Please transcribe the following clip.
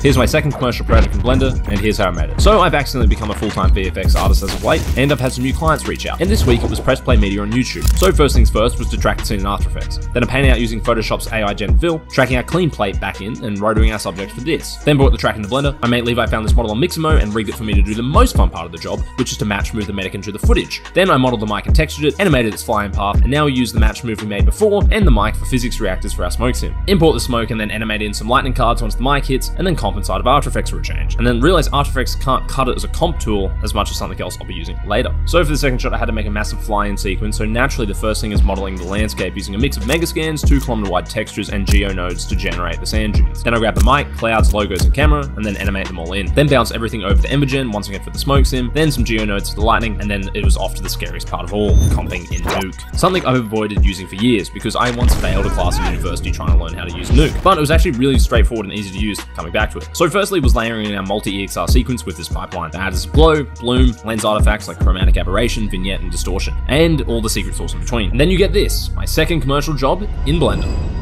Here's my second commercial project in Blender, and here's how I made it. So I've accidentally become a full-time VFX artist as of late, and I've had some new clients reach out. And this week it was Press Play Media on YouTube. So first things first was to track the scene in After Effects. Then I painted out using Photoshop's AI Gen Fill, tracking our clean plate back in, and rotoing our subjects for this. Then brought the track into Blender. My mate Levi found this model on Mixamo and rigged it for me to do the most fun part of the job, which is to match move the mannequin to the footage. Then I modeled the mic and textured it, animated its flying path, and now we use the match move we made before and the mic for physics reactors for our smoke sim. Import the smoke and then animate in some lightning cards once the mic hits, and then comp inside of After Effects for a change. And then realize After Effects can't cut it as a comp tool as much as something else I'll be using later. So for the second shot I had to make a massive fly-in sequence, so naturally the first thing is modeling the landscape using a mix of megascans, 2 kilometer wide textures, and geo nodes to generate the sand dunes. Then I grab the mic, clouds, logos, and camera, and then animate them all in. Then bounce everything over to Embergen once again for the smoke sim, then some geo nodes for the lightning, and then it was off to the scariest part of all, comping in Nuke. Something I've avoided using for years because I once failed a class in university trying to learn how to use Nuke, but it was actually really straightforward and easy to use coming back to So firstly was layering in our multi-EXR sequence with this pipeline that adds glow, bloom, lens artifacts like chromatic aberration, vignette, and distortion, and all the secret sauce in between. And then you get this, my second commercial job in Blender.